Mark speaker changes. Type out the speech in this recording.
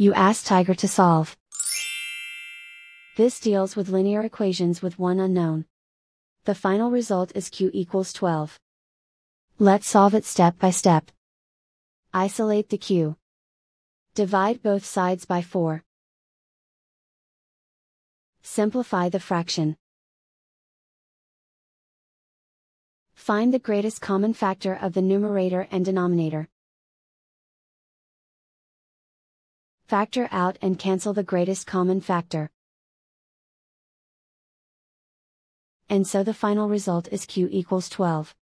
Speaker 1: You ask Tiger to solve. This deals with linear equations with one unknown. The final result is q equals 12. Let's solve it step by step. Isolate the q. Divide both sides by 4. Simplify the fraction. Find the greatest common factor of the numerator and denominator. Factor out and cancel the greatest common factor. And so the final result is q equals 12.